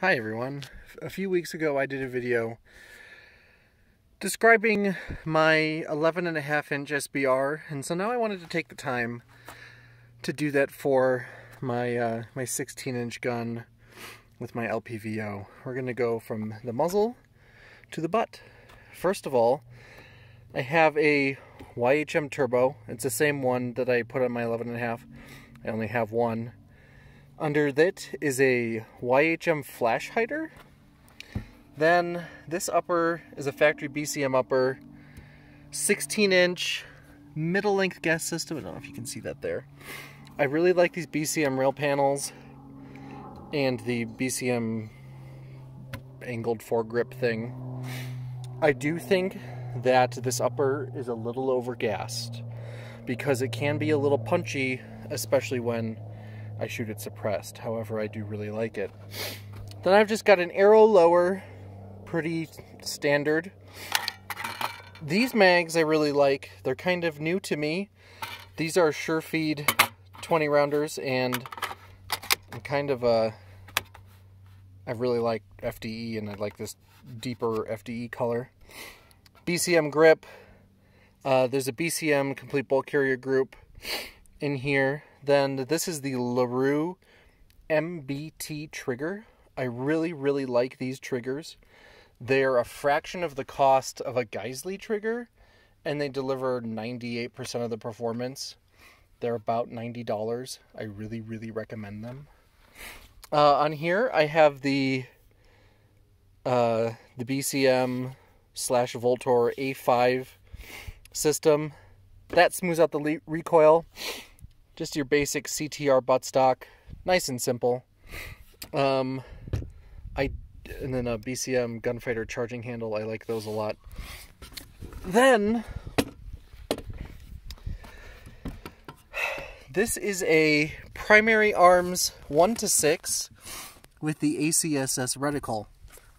Hi everyone. A few weeks ago I did a video describing my 11 and a half inch SBR and so now I wanted to take the time to do that for my uh, my 16 inch gun with my LPVO. We're going to go from the muzzle to the butt. First of all, I have a YHM Turbo. It's the same one that I put on my 11 and a half. I only have one under that is a YHM flash hider. Then this upper is a factory BCM upper, 16 inch middle length gas system. I don't know if you can see that there. I really like these BCM rail panels and the BCM angled foregrip thing. I do think that this upper is a little overgassed because it can be a little punchy, especially when I shoot it suppressed. However, I do really like it. Then I've just got an Aero lower, pretty standard. These mags I really like. They're kind of new to me. These are Surefeed 20 rounders and I'm kind of a I really like FDE and I like this deeper FDE color. BCM grip. Uh, there's a BCM complete bolt carrier group in here. Then this is the LaRue MBT trigger. I really, really like these triggers. They're a fraction of the cost of a Geissele trigger, and they deliver 98% of the performance. They're about $90. I really, really recommend them. Uh, on here, I have the uh, the BCM slash Vltor A5 system. That smooths out the recoil. Just your basic CTR buttstock, nice and simple. Um, I and then a BCM gunfighter charging handle. I like those a lot. Then this is a primary arms one to six with the ACSS reticle.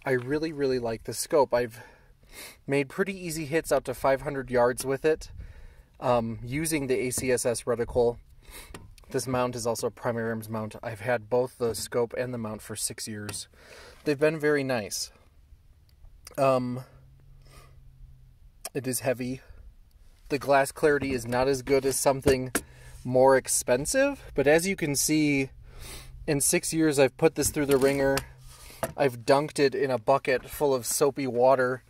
I really really like the scope. I've made pretty easy hits out to 500 yards with it um, using the ACSS reticle. This mount is also a primary arms mount. I've had both the scope and the mount for six years. They've been very nice. Um, it is heavy. The glass clarity is not as good as something more expensive, but as you can see, in six years I've put this through the ringer. I've dunked it in a bucket full of soapy water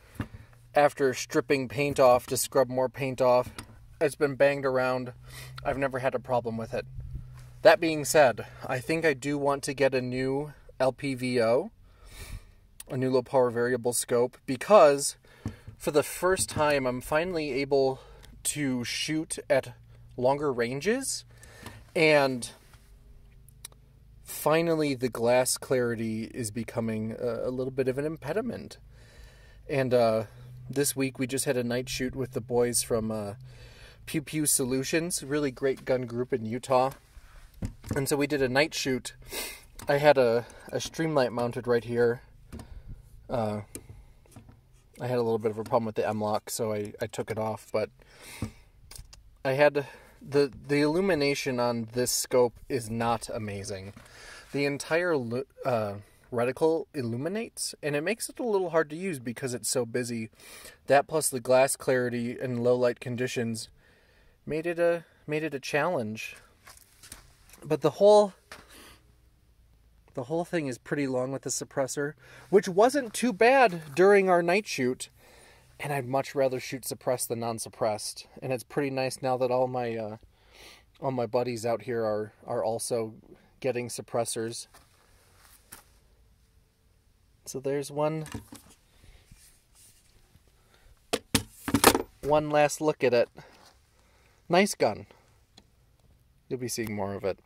after stripping paint off to scrub more paint off. It's been banged around. I've never had a problem with it. That being said, I think I do want to get a new LPVO, a new low power variable scope, because for the first time I'm finally able to shoot at longer ranges and finally the glass clarity is becoming a, little bit of an impediment. And uh, this week we just had a night shoot with the boys from uh, Pew Pew Solutions, really great gun group in Utah. And so we did a night shoot. I had a, a streamlight mounted right here. Uh, I had a little bit of a problem with the M-LOK, so I, I took it off, but I had the the illumination on this scope is not amazing. The entire uh, reticle illuminates, and it makes it a little hard to use because it's so busy. That plus the glass clarity in low light conditions made it a made it a challenge. But the whole the whole thing is pretty long with the suppressor, which wasn't too bad during our night shoot. And I'd much rather shoot suppressed than non-suppressed. And it's pretty nice now that all my uh, all my buddies out here are are also getting suppressors. So there's one one last look at it. Nice gun. You'll be seeing more of it.